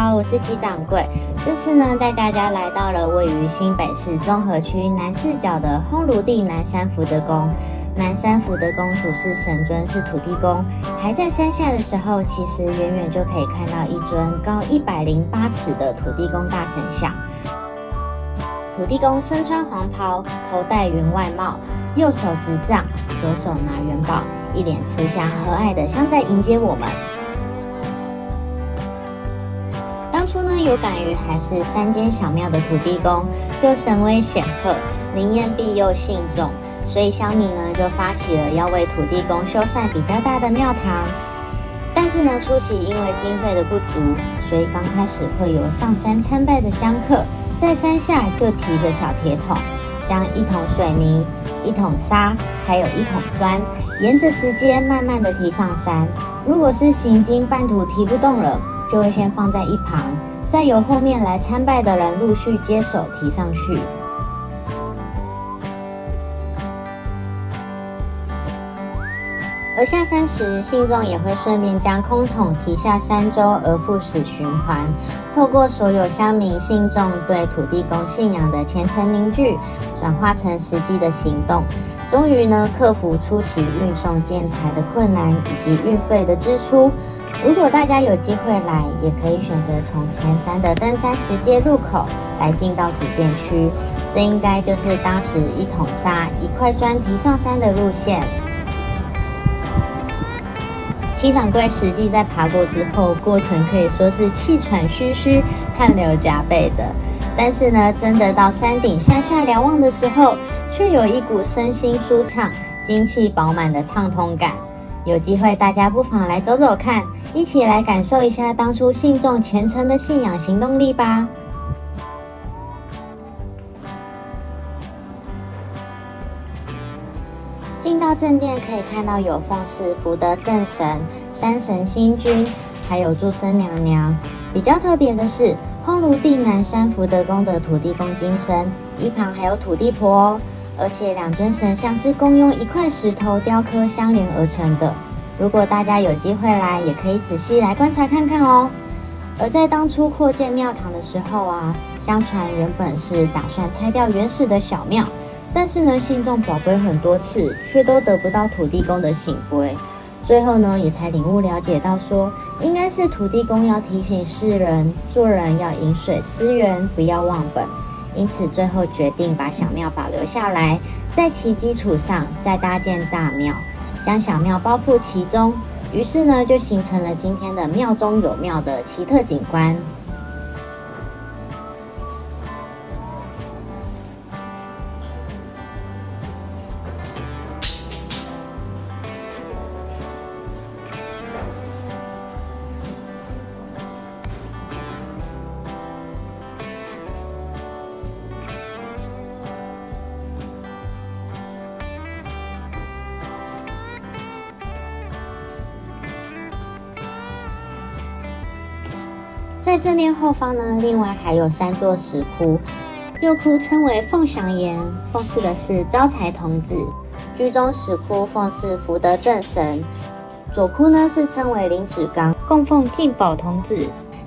好，我是齐掌柜。这次呢，带大家来到了位于新北市中和区南四角的烘炉地南山福德宫。南山福德宫主事神尊是土地公，还在山下的时候，其实远远就可以看到一尊高一百零八尺的土地公大神像。土地公身穿黄袍，头戴云外帽，右手执杖，左手拿元宝，一脸慈祥和蔼的，像在迎接我们。有感于还是山间小庙的土地公，就神威显赫，灵验庇佑信众，所以乡民呢就发起了要为土地公修缮比较大的庙堂。但是呢，初期因为经费的不足，所以刚开始会有上山参拜的香客，在山下就提着小铁桶，将一桶水泥、一桶沙，还有一桶砖，沿着石阶慢慢的提上山。如果是行经半途提不动了，就会先放在一旁，再由后面来参拜的人陆续接手提上去。而下山时，信众也会顺便将空桶提下山洲，而复始循环。透过所有乡民信众对土地公信仰的虔诚凝聚，转化成实际的行动，终于呢克服初期运送建材的困难以及运费的支出。如果大家有机会来，也可以选择从前山的登山石阶入口来进到主殿区。这应该就是当时一桶沙、一块砖提上山的路线。七掌柜实际在爬过之后，过程可以说是气喘吁吁、汗流浃背的。但是呢，真的到山顶向下瞭望的时候，却有一股身心舒畅、精气饱满的畅通感。有机会大家不妨来走走看。一起来感受一下当初信众虔诚的信仰行动力吧。进到正殿，可以看到有奉祀福德正神、山神星君，还有祝生娘娘。比较特别的是，烘炉地南山福德宫的土地公金身，一旁还有土地婆哦。而且两尊神像是共用一块石头雕刻相连而成的。如果大家有机会来，也可以仔细来观察看看哦。而在当初扩建庙堂的时候啊，相传原本是打算拆掉原始的小庙，但是呢，信众宝贝很多次，却都得不到土地公的醒归。最后呢，也才领悟了解到说，应该是土地公要提醒世人，做人要饮水思源，不要忘本。因此，最后决定把小庙保留下来，在其基础上再搭建大庙。将小庙包覆其中，于是呢，就形成了今天的庙中有庙的奇特景观。在正殿后方呢，另外还有三座石窟，右窟称为凤翔岩，奉祀的是招财童子；居中石窟奉祀福德正神；左窟呢是称为灵指刚，供奉进宝童子。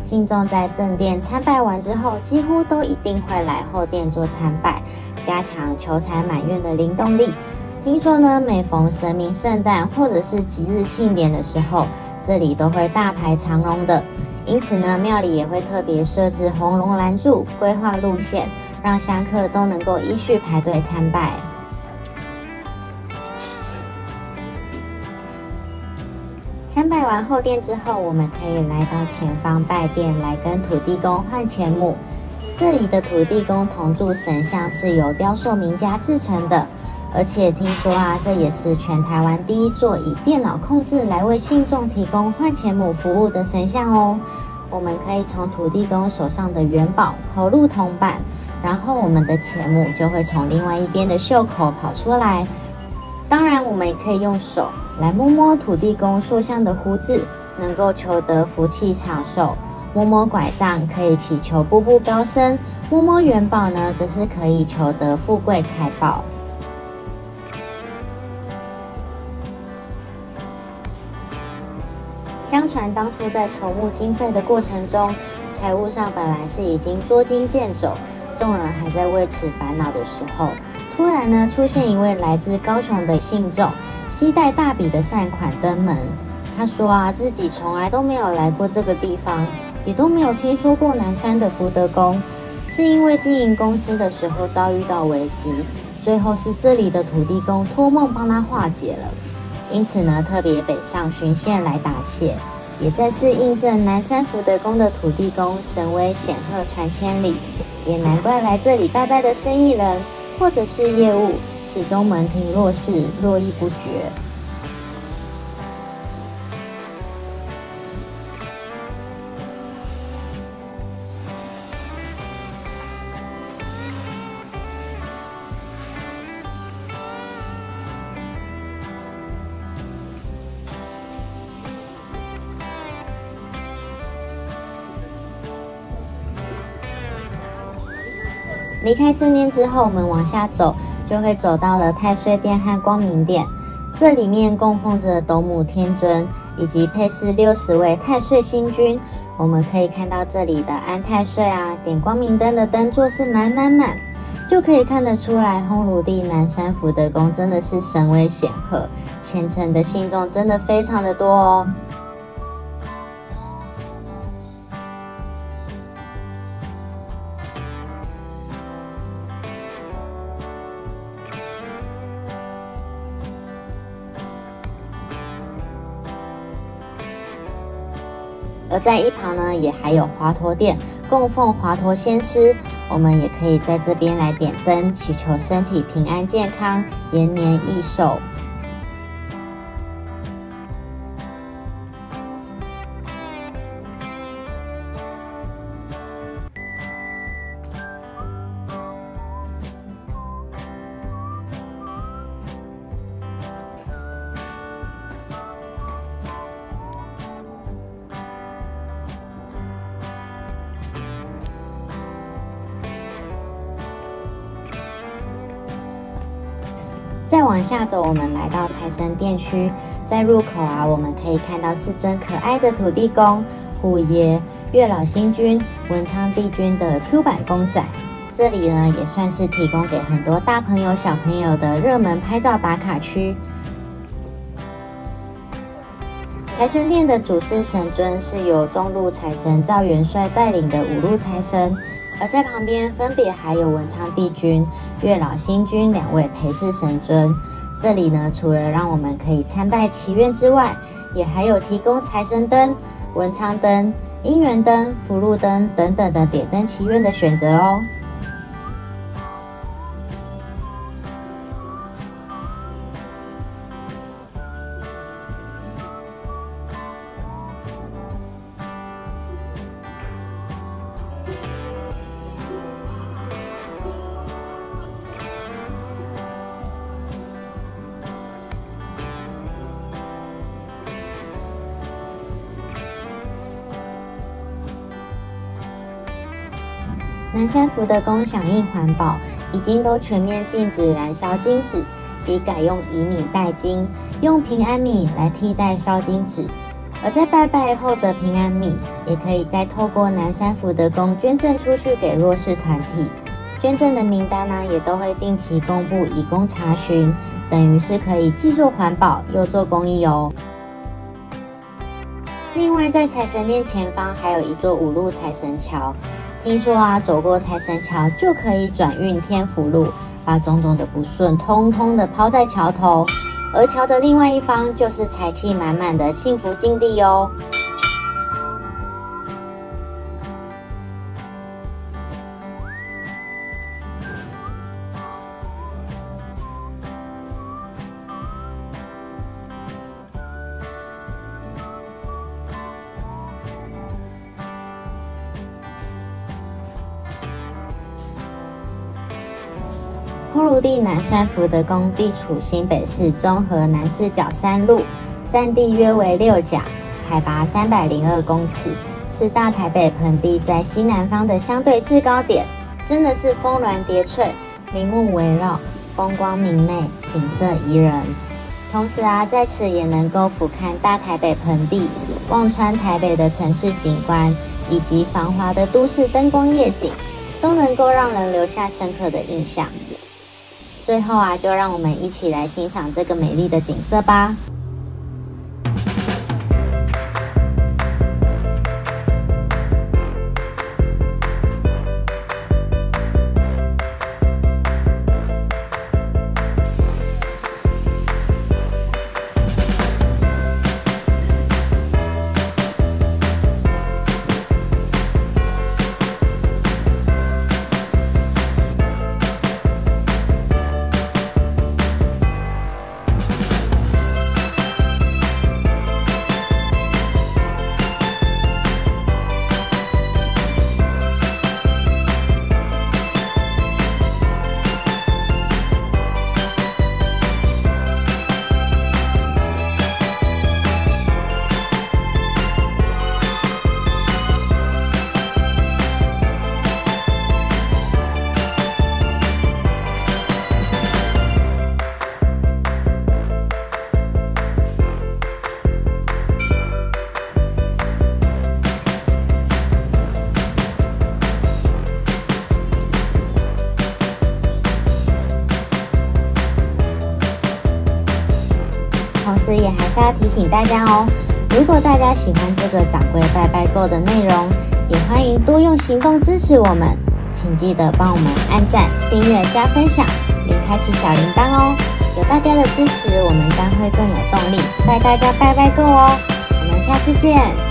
信众在正殿参拜完之后，几乎都一定会来后殿做参拜，加强求财满愿的灵动力。听说呢，每逢神明圣诞或者是吉日庆典的时候，这里都会大排长龙的。因此呢，庙里也会特别设置红龙拦柱，规划路线，让香客都能够依序排队参拜。参拜完后殿之后，我们可以来到前方拜殿，来跟土地公换钱母。这里的土地公铜柱神像是由雕塑名家制成的，而且听说啊，这也是全台湾第一座以电脑控制来为信众提供换钱母服务的神像哦。我们可以从土地公手上的元宝投入铜板，然后我们的钱母就会从另外一边的袖口跑出来。当然，我们也可以用手来摸摸土地公塑像的胡子，能够求得福气长寿；摸摸拐杖可以祈求步步高升；摸摸元宝呢，则是可以求得富贵财宝。相传当初在筹募经费的过程中，财务上本来是已经捉襟见肘，众人还在为此烦恼的时候，突然呢出现一位来自高雄的信众，期带大笔的善款登门。他说啊，自己从来都没有来过这个地方，也都没有听说过南山的福德宫，是因为经营公司的时候遭遇到危机，最后是这里的土地公托梦帮他化解了，因此呢特别北上巡线来答谢，也再次印证南山福德宫的土地公神威显赫传千里，也难怪来这里拜拜的生意人或者是业务始终门庭若市，络绎不绝。离开正殿之后，我们往下走，就会走到了太岁殿和光明殿。这里面供奉着斗母天尊，以及配祀六十位太岁星君。我们可以看到这里的安太岁啊，点光明灯的灯座是满满满，就可以看得出来，烘炉地南山福德宫真的是神威显赫，虔诚的信众真的非常的多哦。而在一旁呢，也还有华佗殿供奉华佗仙师，我们也可以在这边来点灯，祈求身体平安健康，延年益寿。再往下走，我们来到财神殿区，在入口啊，我们可以看到四尊可爱的土地公、虎爷、月老星君、文昌帝君的 Q 版公仔。这里呢，也算是提供给很多大朋友、小朋友的热门拍照打卡区。财神殿的主祀神尊是由中路财神赵元帅带领的五路财神。而在旁边分别还有文昌帝君、月老星君两位陪侍神尊。这里呢，除了让我们可以参拜祈愿之外，也还有提供财神灯、文昌灯、姻缘灯、福禄灯等等的点灯祈愿的选择哦。南山福德宫响应环保，已经都全面禁止燃烧金纸，已改用以米代金，用平安米来替代烧金纸。而在拜拜后的平安米，也可以再透过南山福德宫捐赠出去给弱势团体。捐赠的名单呢，也都会定期公布，以供查询。等于是可以既做环保又做公益哦。另外，在财神殿前方还有一座五路财神桥。听说啊，走过财神桥就可以转运天福路，把种种的不顺通通的抛在桥头，而桥的另外一方就是财气满满的幸福境地哦。烘炉地南山福德宫地处新北市中和南市角山路，占地约为六甲，海拔三百零二公尺，是大台北盆地在西南方的相对制高点，真的是峰峦叠翠，林木围绕，风光明媚，景色宜人。同时啊，在此也能够俯瞰大台北盆地，望穿台北的城市景观，以及繁华的都市灯光夜景，都能够让人留下深刻的印象。最后啊，就让我们一起来欣赏这个美丽的景色吧。也还是要提醒大家哦，如果大家喜欢这个掌柜拜拜购的内容，也欢迎多用行动支持我们，请记得帮我们按赞、订阅、加分享，并开启小铃铛哦。有大家的支持，我们将会更有动力带大家拜拜购哦。我们下次见。